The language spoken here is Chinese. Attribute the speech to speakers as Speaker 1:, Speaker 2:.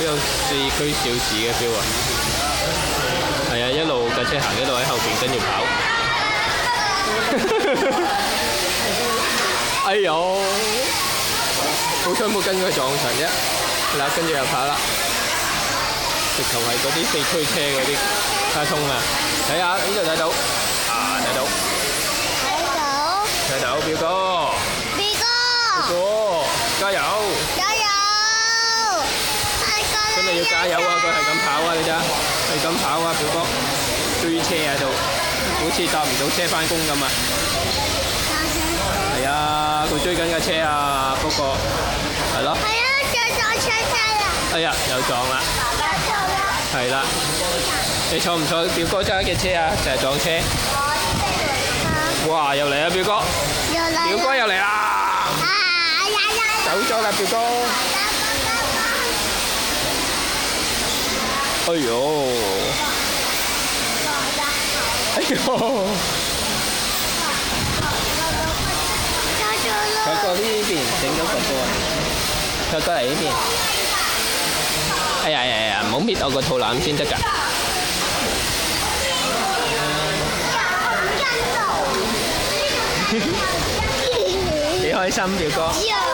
Speaker 1: 好有四驅小子嘅 feel 啊！係啊，一路架車行，一路喺後邊跟住跑。哎呦！好彩冇跟佢撞牆啫。嗱，跟住又跑啦。直頭係嗰啲四驅車嗰啲卡通啊！睇下呢度睇到，啊睇到，
Speaker 2: 睇到，
Speaker 1: 睇到表哥，
Speaker 2: 邊個？
Speaker 1: 哥加油！
Speaker 2: 加油！
Speaker 1: 油啊！佢係咁跑啊，你睇下，係咁跑啊，表哥追車喺度，好似搭唔到車翻工咁啊！係啊，佢追緊架車啊，不過係咯，
Speaker 2: 係啊，再撞車車啦！
Speaker 1: 哎呀又撞啦！係啦，你坐唔坐表哥揸嘅車啊？成日撞車，哇又嚟啊表哥，
Speaker 2: 又嚟
Speaker 1: 表哥又嚟啦！走咗啦表哥，哎呦，哎呦。佢過呢邊整咗個波，佢過嚟呢邊。哎呀呀呀！唔好搣我個肚腩先得㗎。幾開心，表哥。